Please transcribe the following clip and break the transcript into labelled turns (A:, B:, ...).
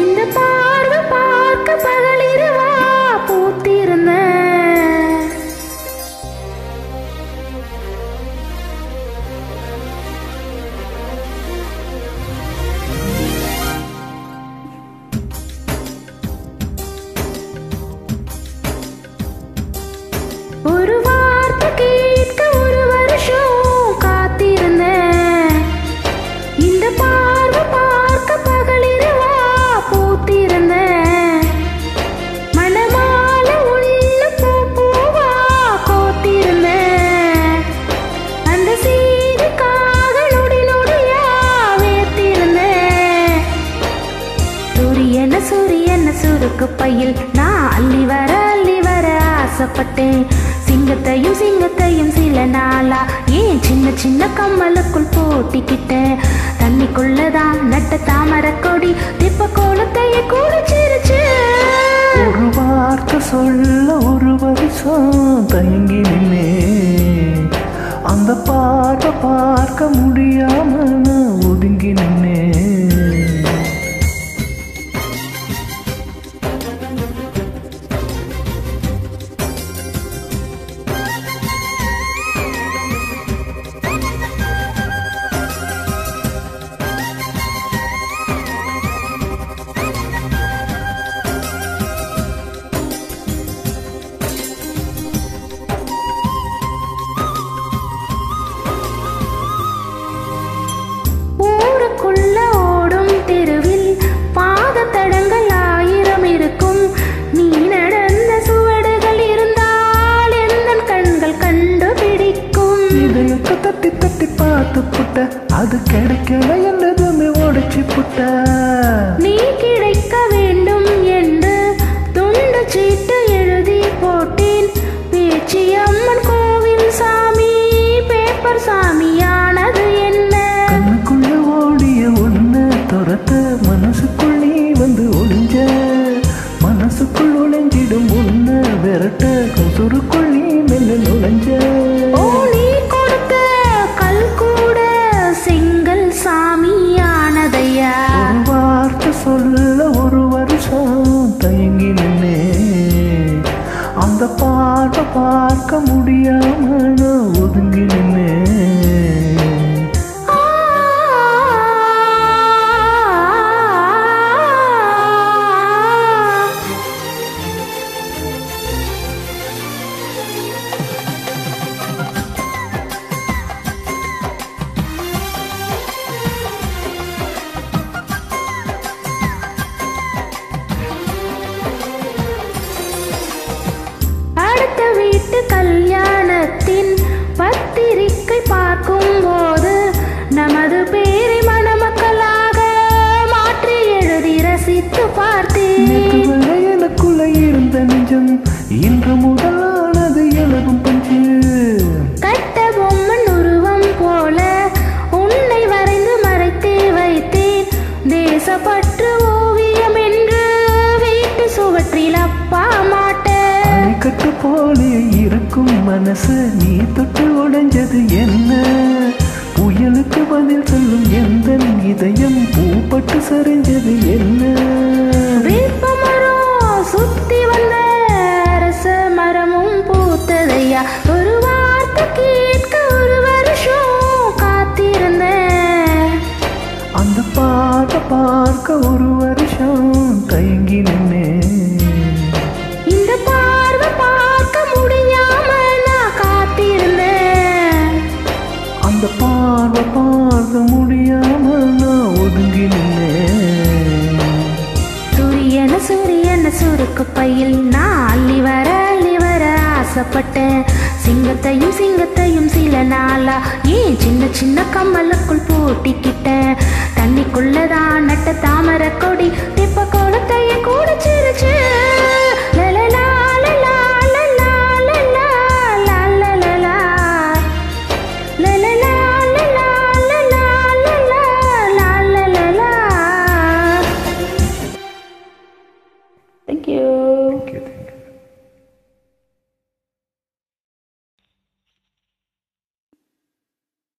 A: இந்த பார்வை பார்க்க பகலிரவா இந்த பார்வை பார்க்க பகலிரவா பூத்திருந்த. மணமால உள்ள பூ பூவா கோத்திருந்தேன் அந்த செய்திக்காக நொடி நொடியா வேத்திருந்த. சூரியன சூரியன சுருக்கு பையில் நான் அள்ளி வர அள்ளி வர ஆசைப்பட்டேன். சிங்கத்தையும் சிங்கத்தையும் சில நாளா ஏன் சின்ன சின்ன கம்மலுக்குள் போட்டிக்கிட்டேன்? தண்ணிக்குள்ளதான் நட்ட தாமர கொடி திப்ப கூட குடிச்சிருச்சு.
B: ஒரு வார்த்தை சொல்ல ஒரு வருஷம் தயங்கி நின்னே அந்த பார்க்க
A: பார்க்க முடியாது. பேப்பர் சாமியானது என்ன?
B: கண்ணுக்குள்ள ஓடிய ஒண்ணு துரத்த மனசுக்குள் நீ வந்து ஒளிஞ்ச. மனசுக்குள் ஒளிஞ்சிடும் ஒண்ணு விரட்ட கசுருக்குள் நீ மெல்ல நுழைஞ்ச.
A: நீ கொடுத்த கல் கூட செங்கல் சாமியானதையா?
B: வார்த்தை சொல்ல ஒரு வருஷம் தயங்கி நின்னே. அந்த பார்வை பார்க்க முடியாம நான்
A: பத்திரிக்கை பார்க்கும் போது நமது பேரை மணமக்களாக மாற்றி எழுதி ரசித்து பார்த்தேன்.
B: எனக்குள்ள இருந்த நெஞ்சம் இன்று முதலானது எனதும் பஞ்சு.
A: கட்ட பொம்மன் உருவம் போல உன்னை வரைந்து மறைத்தே வைத்தேன். தேசப்பற்று ஓவியம் என்று வீட்டு சுவற்றில் அப்பா
B: போலே இருக்கும் மனசு நீ தொட்டு உடைஞ்சது என்ன? புயலுக்கு பதில் சொல்லும் எந்த இதயம் பூப்பட்டு சரிஞ்சது என்ன?
A: சுத்தி வந்த அரச மரமும் பூத்ததையா? ஒரு வார்த்தை கேட்க ஒரு வருஷம் காத்திருந்தேன்
B: அந்த பாட்டை பார்க்க ஒரு வருஷம் தயங்கி நின்னே
A: சுருக்கு பையில் நான் அள்ளி வர அள்ளி வர ஆசைப்பட்டேன். சிங்கத்தையும் சிங்கத்தையும் சில நாளா ஏன் சின்ன சின்ன கம்மலுக்குள் பூட்டிக்கிட்டேன். தண்ணிக்குள்ளதான் நட்ட தாமரை கொடி